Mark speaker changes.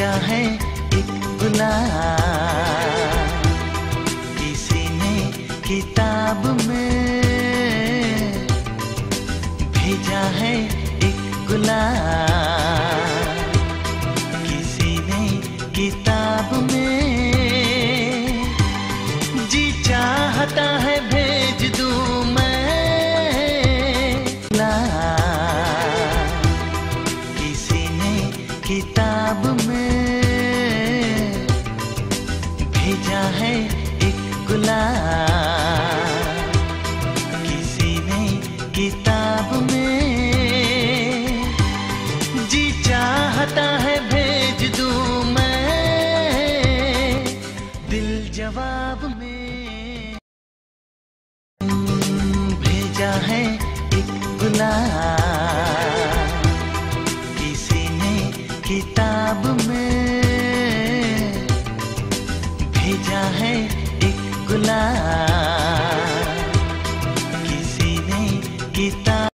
Speaker 1: है एक गुलाब किसी ने किताब में भेजा है एक गुलाब किसी ने किताब में जी चाहता है भेज दूँ मैं ने किताब में भेजा है एक गुलाब। किसी ने किताब में, जी चाहता है भेज दूँ मैं। दिल जवाब में, भेजा है एक गुलाब। किसी ने किताब में है एक गुलाब? किसी ने किताब